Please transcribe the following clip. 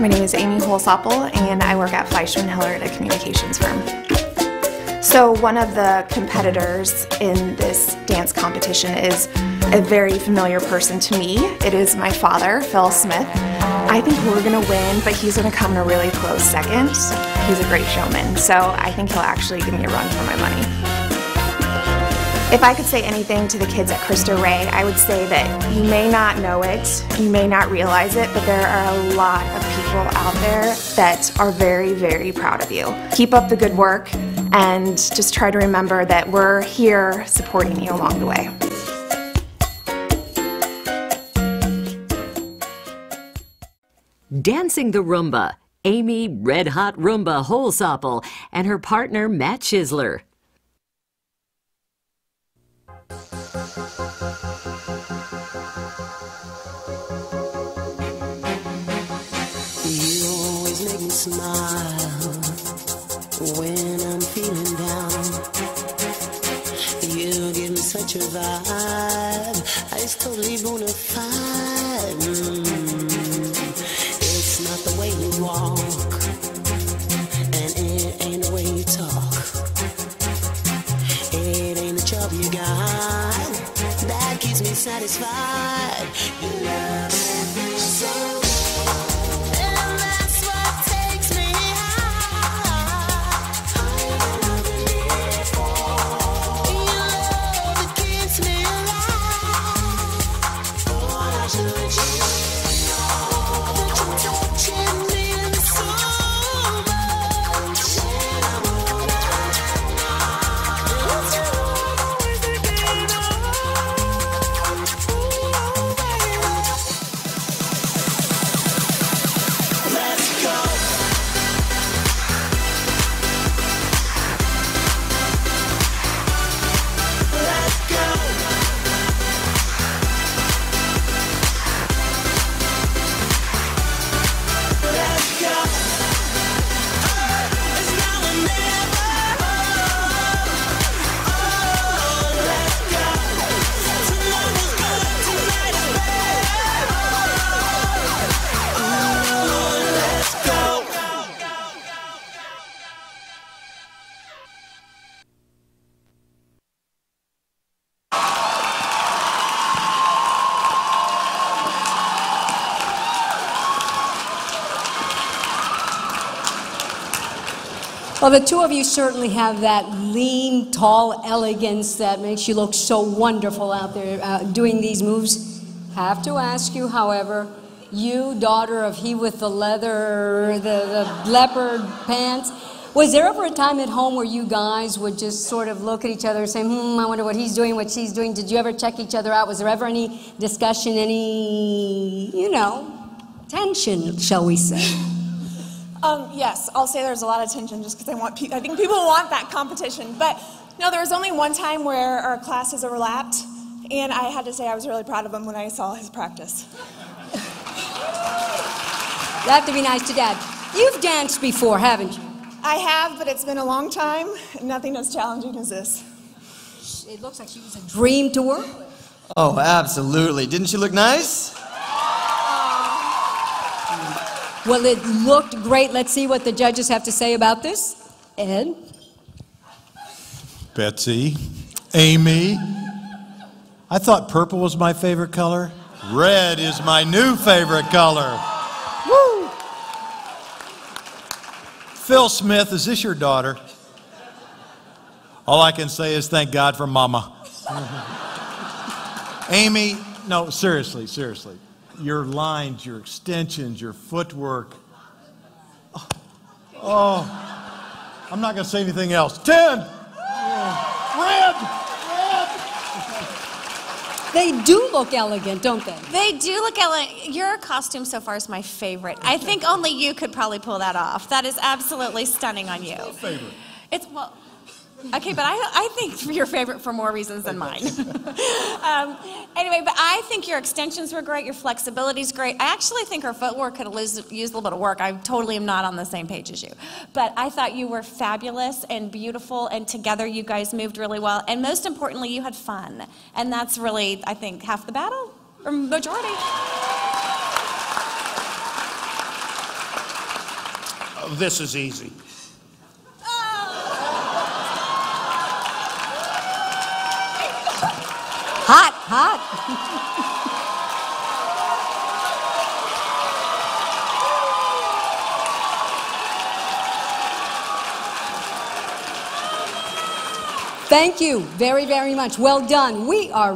My name is Amy Holsopple, and I work at FleishmanHillard, a communications firm. So one of the competitors in this dance competition is a very familiar person to me. It is my father, Phil Smith. I think we're gonna win, but he's gonna come in a really close second. He's a great showman, so I think he'll actually give me a run for my money. If I could say anything to the kids at Cristo Rey, I would say that you may not know it, you may not realize it, but there are a lot of people out there that are very, very proud of you. Keep up the good work and just try to remember that we're here supporting you along the way. Dancing the Rumba, Amy Red Hot Rumba Holsopple and her partner Matt Schissler. Make me smile when I'm feeling down. You give me such a vibe, it's totally bona fide. Mm. It's not the way you walk, and it ain't the way you talk. It ain't the job you got that keeps me satisfied. Well, the two of you certainly have that lean, tall elegance that makes you look so wonderful out there uh, doing these moves. Have to ask you, however, you, daughter of he with the leather, the, the leopard pants, was there ever a time at home where you guys would just sort of look at each other and say, hmm, I wonder what he's doing, what she's doing? Did you ever check each other out? Was there ever any discussion, any, you know, tension, shall we say? Um, yes, I'll say there's a lot of tension just because I want. Pe- I think people want that competition. But no, there was only one time where our classes overlapped, and I had to say I was really proud of him when I saw his practice. You have to be nice to dad. You've danced before, haven't you? I have, but it's been a long time. Nothing as challenging as this. It looks like she was a dream to work with. Oh, absolutely. Didn't she look nice? Well, it looked great. Let's see what the judges have to say about this. Ed? Betsy, Amy. I thought purple was my favorite color. Red is my new favorite color. Woo! Phil Smith, is this your daughter? All I can say is thank God for Mama. Amy, no, seriously, seriously. Your lines, your extensions, your footwork. Oh, oh. I'm not going to say anything else. Ten! Red! They do look elegant, don't they? They do look elegant. Your costume so far is my favorite. I think only you could probably pull that off. That is absolutely stunning on you. Favorite. It's well. Okay, but I, I think your favorite for more reasons than mine. um, anyway, but I think your extensions were great. Your flexibility is great. I actually think her footwork could have used, used a little bit of work. I totally am not on the same page as you. But I thought you were fabulous and beautiful, and together you guys moved really well. And most importantly, you had fun. And that's really, I think, half the battle, or majority. this is easy. Thank you very, very much. Well done. We are